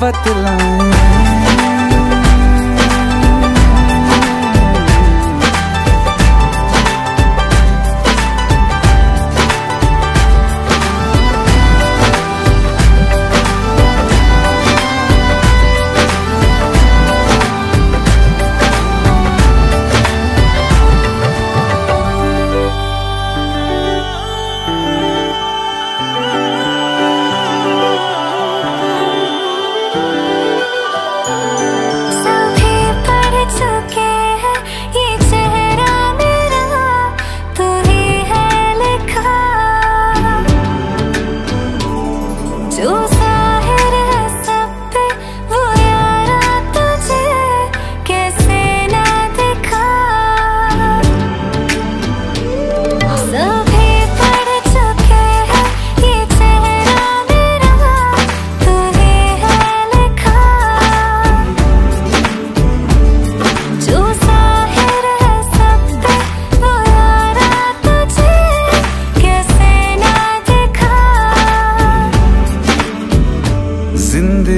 बतला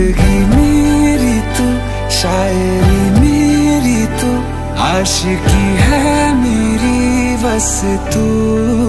ज़िंदगी मेरी तू शायरी मेरी तो आशिकी है मेरी बस तू।